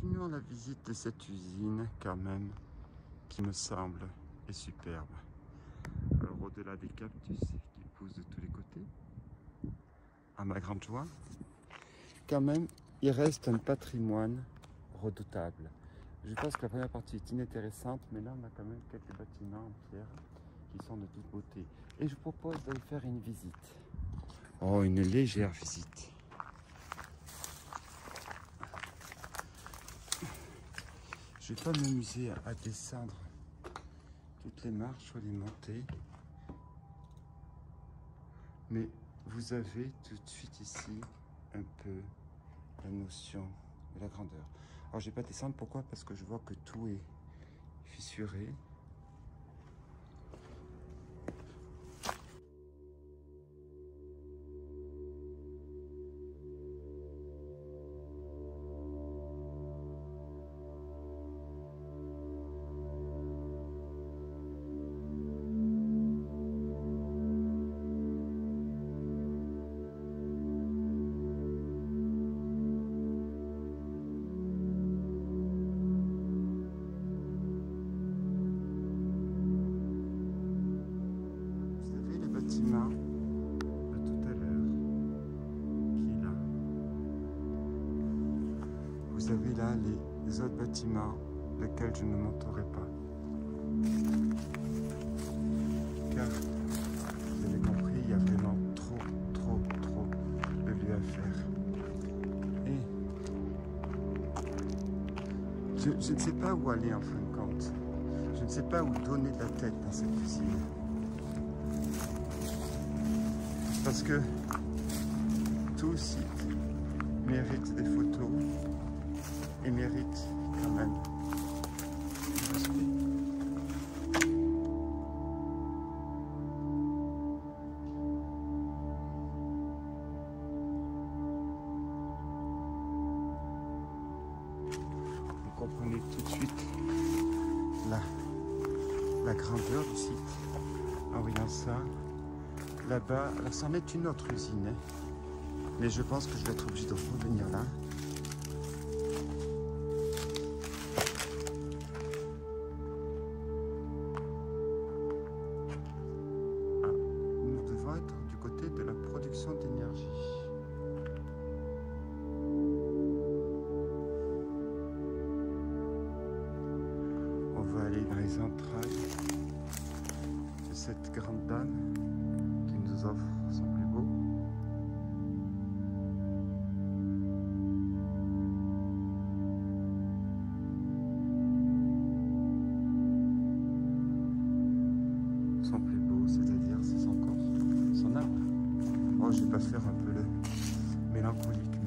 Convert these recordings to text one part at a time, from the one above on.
continuons la visite de cette usine quand même qui me semble est superbe. Alors au-delà des cactus qui poussent de tous les côtés, à ma grande joie, quand même il reste un patrimoine redoutable. Je pense que la première partie est inintéressante, mais là on a quand même quelques bâtiments en pierre qui sont de toute beauté. Et je propose d'aller faire une visite. Oh, une légère visite. Je vais pas m'amuser à descendre toutes les marches ou les montées. Mais vous avez tout de suite ici un peu la notion de la grandeur. Alors je vais pas descendre, pourquoi? Parce que je vois que tout est fissuré. De tout à l'heure qui est là. Vous avez là les autres bâtiments lesquels je ne monterai pas. Car, vous avez compris, il y a vraiment trop, trop, trop de lieux à faire. Et je, je ne sais pas où aller en fin de compte. Je ne sais pas où donner de la tête dans cette cuisine. Parce que tout site mérite des photos et mérite quand même Vous comprenez tout de suite la, la grandeur du site en voyant ça là-bas. Alors, c'en est une autre usine. Hein. Mais je pense que je vais être obligé de revenir là. Ah, nous devons être du côté de la production d'énergie. On va aller dans les entrailles de cette grande dame offre sont plus beaux. Sont plus beaux, c'est-à-dire c'est son corps, son âme. Oh, je vais pas faire un peu le mélancolique,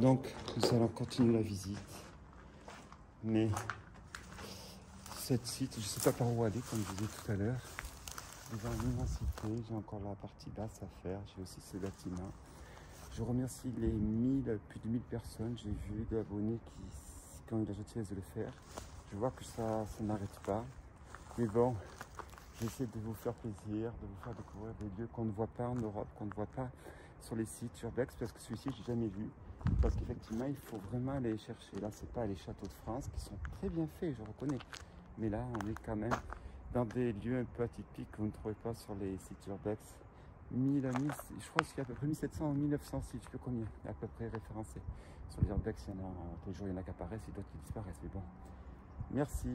Donc, nous allons continuer la visite. Mais cette site, je ne sais pas par où aller, comme je disais tout à l'heure. Devant l'immensité, j'ai encore la partie basse à faire. J'ai aussi ce bâtiment. Je remercie les 1000, plus de 1000 personnes. J'ai vu d'abonnés qui, quand il a gentil de le faire. Je vois que ça, ça n'arrête pas. Mais bon, j'essaie de vous faire plaisir, de vous faire découvrir des lieux qu'on ne voit pas en Europe, qu'on ne voit pas sur les sites urbex, parce que celui-ci, j'ai jamais vu. Parce qu'effectivement, il faut vraiment aller chercher. Là, c'est pas les châteaux de France qui sont très bien faits, je reconnais. Mais là, on est quand même dans des lieux un peu atypiques que vous ne trouvez pas sur les sites urbex. 1000, 1000 je crois qu'il y a à peu près 1700 ou 1900 sites, je sais plus combien, à peu près référencés. Sur les urbex, il y en a, tous les jours, il y en a qui apparaissent et d'autres qui disparaissent. Mais bon, merci.